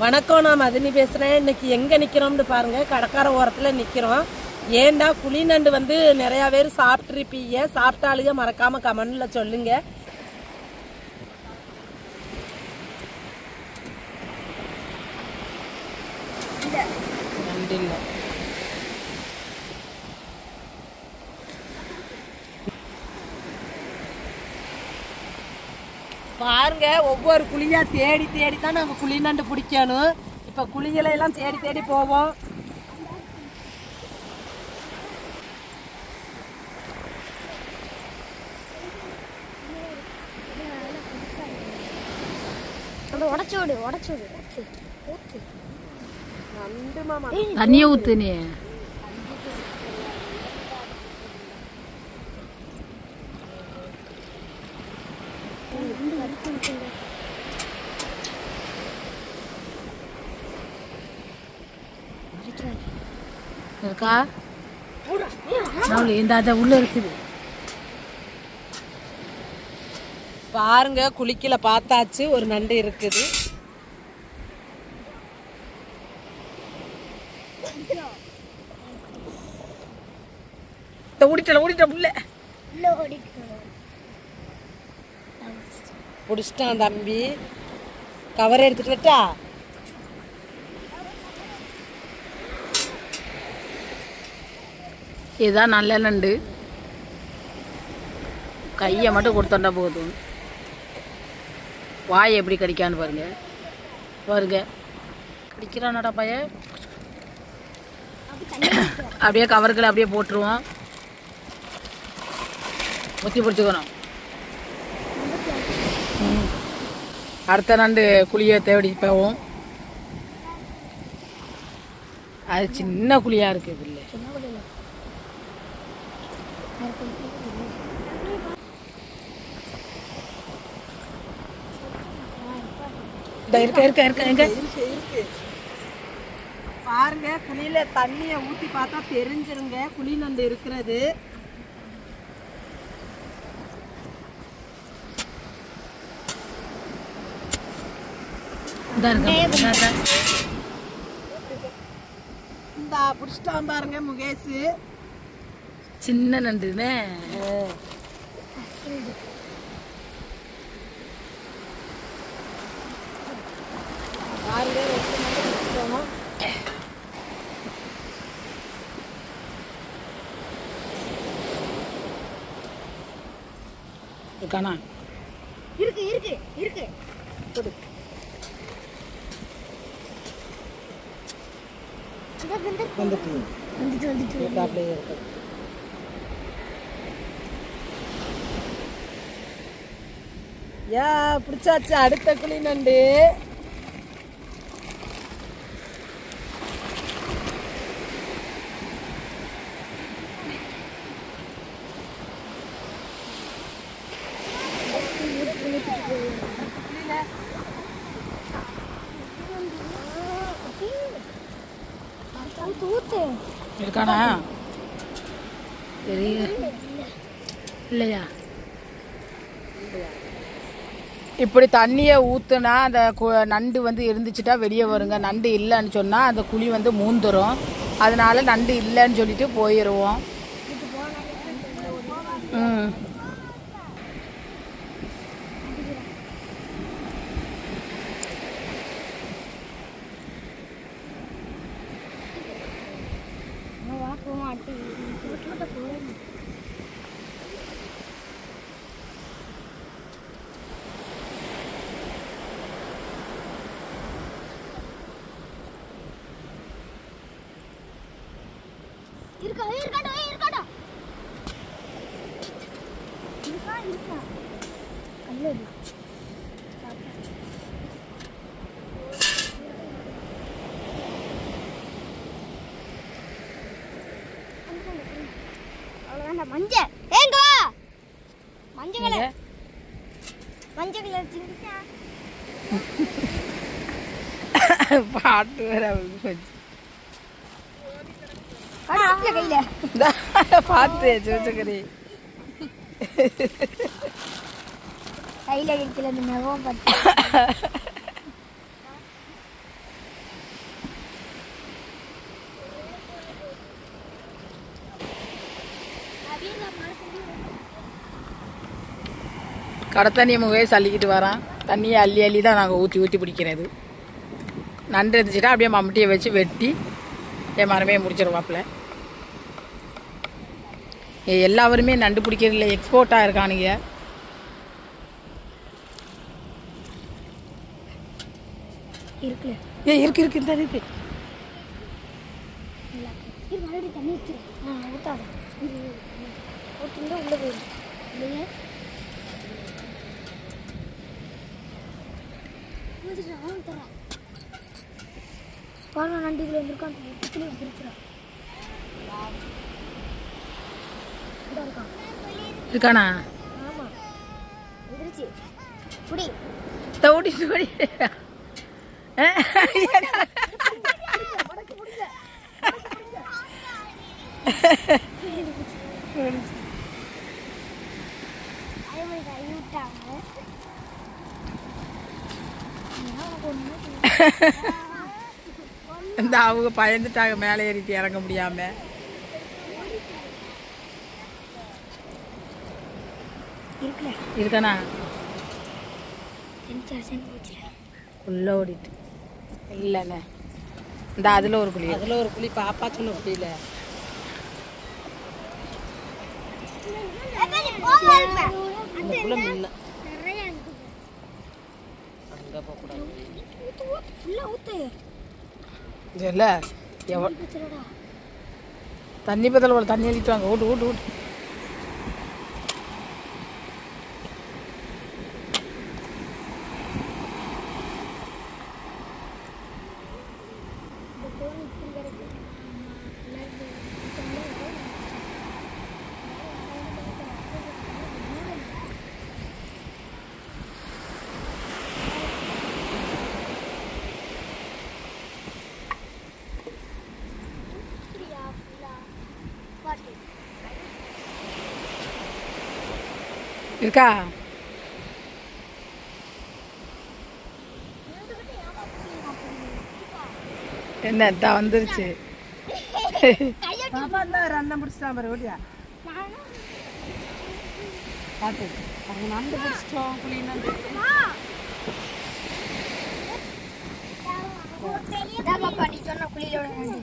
வணக்கம் நான் மதினி பேசுகிறேன் இன்னைக்கு எங்கே நிற்கிறோம்னு பாருங்க. கடற்கரை ஓரத்தில் நிற்கிறோம் ஏண்டா புளி நண்டு வந்து நிறையா பேர் சாப்பிட்ருப்பீங்க சாப்பிட்டாலுங்க மறக்காம கமெண்ட்ல சொல்லுங்க. நண்டு இல்லை பாருங்க ஒவ்வொரு குழியா தேடி தேடி தான் குழி நண்டு பிடிக்கணும். இப்ப குழிகளை எல்லாம் தேடி தேடி போவோம். அதை உடச்சு விடு உடச்சு விடு. தண்ணியை ஊத்து நீ இருக்கா? இந்த அதை உள்ள இருக்குது. பாருங்க குளிக்கல பார்த்தாச்சு ஒரு நண்டு இருக்குது. ஓடிட்டல ஓடிட்ட ஓடிக்கணும். பிடிச்சிட்டான் தம்பி. கவர் எடுத்துக்கிட்டா இதுதான் நல்ல நண்டு. கையை மட்டும் கொடுத்தோண்டா போதும். வாய் எப்படி கடிக்கான்னு பாருங்க. பாருங்க. கடிக்கிறானடா பையன் அப்படியே கவர்களை அப்படியே போட்டுருவோம் முத்தி பிடிச்சிக்கணும். அடுத்த நண்டு குழியை தேடி போவோம். அது சின்ன குழியாக குழியா இருக்கு இருக்க இருக்க இருக்க எங்க பாருங்க குழியில தண்ணிய ஊத்தி பார்த்தா தெரிஞ்சிருங்க. குழி நண்டு இருக்கிறது. இந்த இருக்க? இந்த இருக்க. இந்த பிடிச்சிட்டான் பாருங்க முகேஷ். சின்ன நண்டுனே. பாருங்க ரெண்டு நண்டு பிடிச்சிட்டோம். இருக்கானா இருக்கு இருக்கு இருக்கு. கொடு. இந்த இந்த வந்துட்டு வந்துட்டு வந்துட்டு இந்த அப்படியே இருக்கு. யா பிடிச்சாச்சு? அடுத்த குழி நண்டு. ஊத்து இருக்கானா? தெரிய இல்லையா? இப்படி தண்ணியை ஊத்துனா அந்த கு- நண்டு வந்து இருந்துச்சுட்டா வெளியே வருங்க. நண்டு இல்லைன்னு சொன்னா அந்த குழி வந்து மூந்துரும். அதனால நண்டு இல்லைன்னு சொல்லிட்டு போயிடுவோம் ம். இருக்கா இருக்கடா இருக்கடா இருக்கா இருக்கா? அல்லது அவ்வளவுதான் மஞ்சள். ஏங்க வா. மஞ்சள் கலர். மஞ்சள் கலர் சிங்கிச்சா பாட்டு வேற போச்சு. பார்த்து சிவச்சக்கரி கையில எடுத்துல இந்த மிகவும் கடை தண்ணியை முகவே சல்லிக்கிட்டு வரான். தண்ணியை அள்ளி அள்ளி தான் நாங்கள் ஊற்றி ஊற்றி பிடிக்கிறது. நண்டு இருந்துச்சுன்னா அப்படியே மம்முட்டியை வச்சு வெட்டி என் மரமே முடிச்சிருவாப்பில். எல்லாருமே நண்டு பிடிக்கிறதுல எக்ஸ்போர்ட்டாக இருக்கானுங்க. ஏ இருக்கு இருக்கு இந்த இருக்கு. இது மறுபடியும் தண்ணி ஊற்றுறேன் ஆ ஊற்றாத இது ஊற்றுந்தா உள்ளே போயிடும் இல்லையா ஊற்றிட்டு தரேன் பாருங்க நண்டுக்குள்ள வந்திருக்கான் ஊற்றுல பிரிச்சுறான் இதா இருக்கான்? தோடி தோடி இந்த அவங்க பயந்துட்டாங்க மேலே ஏறிட்டு இறங்க முடியாம. இருக்கானா உள்ள ஓடிட்டு. இல்லைண்ணே இந்த அதில் ஒரு குழி. அதுல ஒரு புளி பாப்பா சொன்ன புளியில அந்த புள்ள முன்ன. நிறைய இருக்குது அங்க போக கூடாது. ஃபுல்லாக ஊற்று இல்லை எவ்வளோ ஊற்றுறடா தண்ணி பத்தல ஒரு தண்ணி அள்ளிட்டு வாங்க ஓட்டு ஓட்டு ஓட்டு இருக்கா? என்ன தா வந்துருச்சு. பாப்பா இந்த ரெண்டை பிடிச்சிட்டா பாரு ஓடியா பாத்து அவங்க நண்டு பிடிச்சிட்டோம் நண்டு பாப்பா நீ சொன்ன குழியிலோட நண்டு.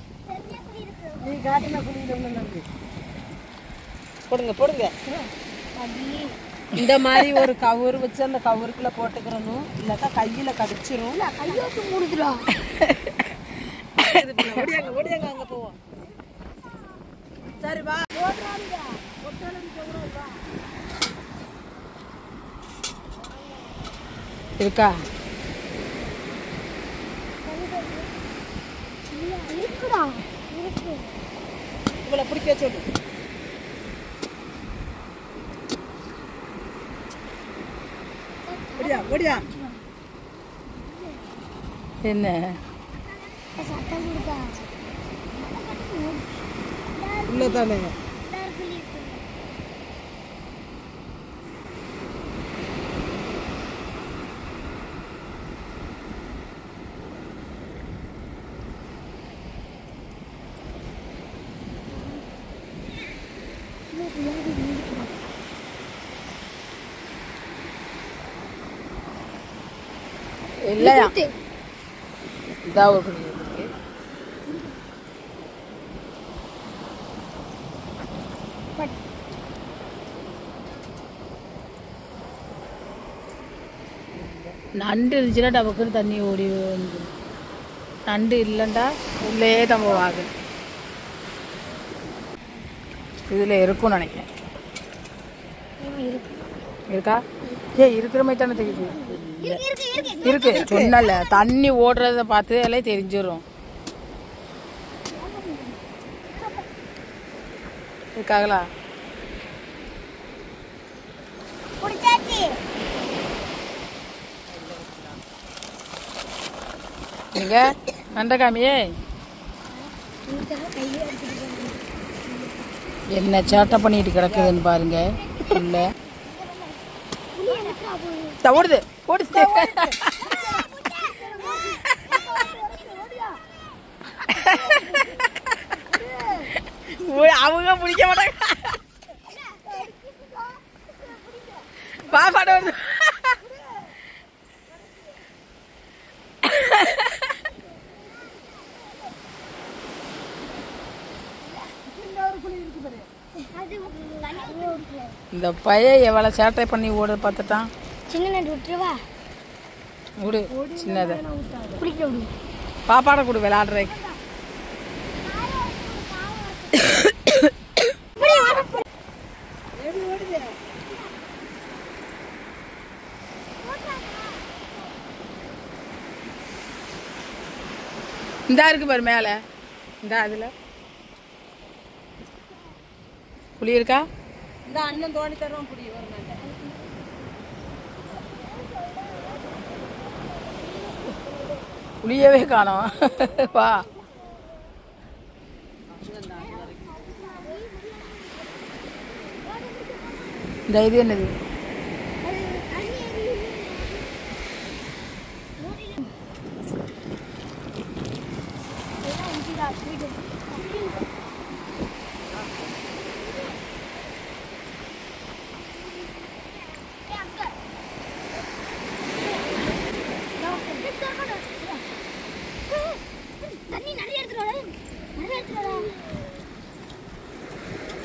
நீ காட்டின புளியில ஒண்ணு நண்டு. போடுங்க போடுங்க. இந்த மாதிரி ஒரு கவுரு வச்சு அந்த கவுருக்குள்ள போட்டுக்கிறணும். இல்லாட்டா கையில கடிச்சிரும். கையோட்டு மூடுதுடா ஓடியாங்க ஓடியாங்க அங்க போவோம். சரி வா. இருக்கா? இவளை பிடிக்க சொல்லு என்ன? சத்தம் கொடுத்தா இல்லையா? இதா ஒரு குழி இருக்கு நண்டு இருந்துச்சுன்னா டபக்குன்னு தண்ணி ஓடி வந்துடும் நண்டு இல்லைண்டா உள்ளே தான் போவாங்க இதில் இருக்கும்னு நினைக்கிறேன். இருக்கா. ஏ இருக்கிற மாதிரி தானே தெரியுது. இருக்கு சொன்னல தண்ணி ஓடுறத பார்த்து எல்லாம் தெரிஞ்சிடும் இருக்காங்களா? நீங்க நண்டகாமியே என்ன சேட்டை பண்ணிட்டு கிடக்குதுன்னு பாருங்க. உள்ள ஓடுது ஓடு அவங்க பிடிக்க மாட்டாங்க. பாப்பாட்ட வருது இன்னொரு குழி இருக்கு பாரு. இந்த பையன் எவ்வளோ சேட்டை பண்ணி ஓட பார்த்துட்டான். சின்ன நண்டு விட்டுருவா? விடு சின்னதை. விடு. பாப்பாட கொடு விளையாடுறேன் இந்தா இருக்கு பாரு மேலே. இந்தா அதில் புளி இருக்கா? இந்த அண்ணன் தோணி தருவான் புடி ஒரு புளியவே காணோம். வா. இந்த இது என்னது தண்ணி நிறைய எடுத்துட்டு வர நிறைய எடுத்துட்டு வர வெறும் மண்ணா அள்ளிட்டு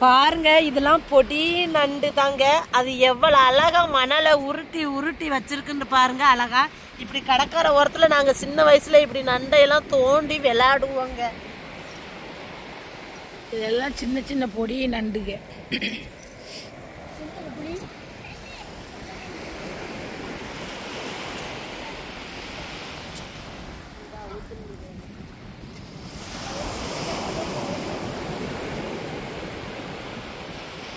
பாருங்க இதெல்லாம் பொடி நண்டு தாங்க. அது எவ்வளவு அழகா மணலை உருட்டி உருட்டி வச்சிருக்குன்னு பாருங்க அழகா. இப்படி கடற்கரை ஓரத்துல நாங்க சின்ன வயசுல இப்படி நண்டையெல்லாம் தோண்டி விளையாடுவோங்க. இதெல்லாம் சின்ன சின்ன பொடி நண்டுக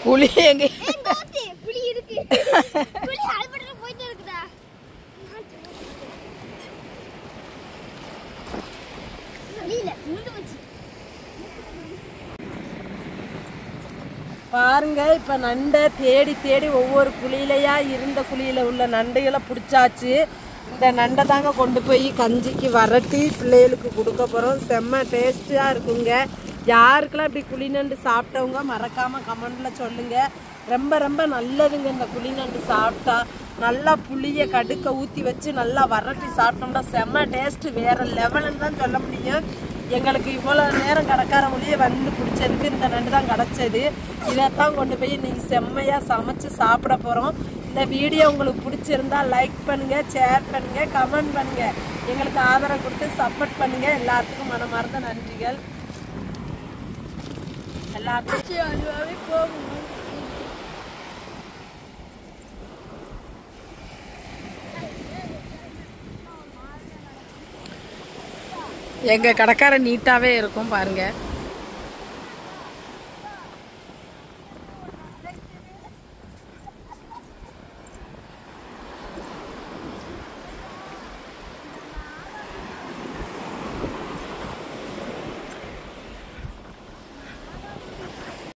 புளி எங்க புளி இருக்கு. அல்பட்ல போயிட்டு இருக்குடா பாருங்க இப்ப நண்டை தேடி தேடி ஒவ்வொரு குழியிலையா இருந்த குழியில உள்ள நண்டுகளை பிடிச்சாச்சு. இந்த நண்டை தாங்க கொண்டு போய் கஞ்சிக்கு வரட்டி பிள்ளைகளுக்கு கொடுக்க போறோம். செம்ம டேஸ்டா இருக்குங்க. யாருக்கெல்லாம் இப்படி குழி நண்டு சாப்பிட்டவங்க மறக்காம கமெண்ட்ல சொல்லுங்க. ரொம்ப ரொம்ப நல்லதுங்க இந்த குழி நண்டு சாப்பிட்டா. நல்லா புளிய கடுக்க ஊத்தி வச்சு நல்லா வரட்டி சாப்பிட்டோம்னா செம்ம டேஸ்ட் வேற லெவலுன்னு தான் சொல்ல முடியும். எங்களுக்கு இவ்வளோ நேரம் கடக்கார மொழியே வந்து பிடிச்சதுக்கு இந்த நண்டு தான் கிடச்சது. இதைத்தான் கொண்டு போய் இன்னைக்கு செம்மையாக சமைச்சு சாப்பிட போகிறோம் இந்த வீடியோ உங்களுக்கு பிடிச்சிருந்தா லைக் பண்ணுங்க ஷேர் பண்ணுங்க கமெண்ட் பண்ணுங்க. எங்களுக்கு ஆதரவு கொடுத்து சப்போர்ட் பண்ணுங்க. எல்லாத்துக்கும் மனமார்ந்த நன்றிகள். எல்லாத்துக்கும் போகும் எங்க கடைக்காரன் நீட்டாவே இருக்கும் பாருங்க.